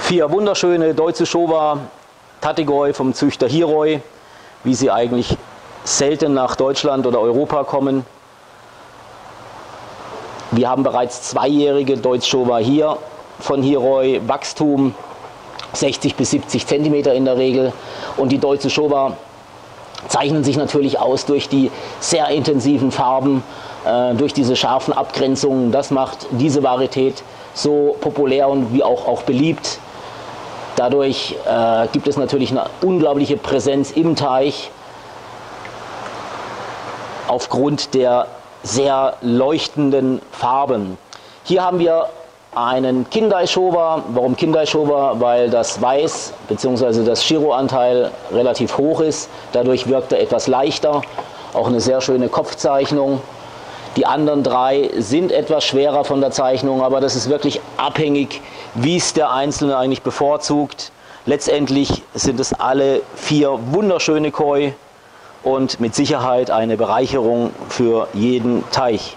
Vier wunderschöne deutsche Showa Tatigoi vom Züchter Hiroi, wie sie eigentlich selten nach Deutschland oder Europa kommen. Wir haben bereits zweijährige Deutsch-Showa hier von Hiroi, Wachstum 60 bis 70 Zentimeter in der Regel. Und die deutsche Showa zeichnen sich natürlich aus durch die sehr intensiven Farben, äh, durch diese scharfen Abgrenzungen. Das macht diese Varietät so populär und wie auch, auch beliebt. Dadurch äh, gibt es natürlich eine unglaubliche Präsenz im Teich aufgrund der sehr leuchtenden Farben. Hier haben wir einen Kindai-Showa. Warum Kindai-Showa? Weil das Weiß bzw. das Shiro-Anteil relativ hoch ist. Dadurch wirkt er etwas leichter. Auch eine sehr schöne Kopfzeichnung. Die anderen drei sind etwas schwerer von der Zeichnung, aber das ist wirklich abhängig, wie es der Einzelne eigentlich bevorzugt. Letztendlich sind es alle vier wunderschöne Koi und mit Sicherheit eine Bereicherung für jeden Teich.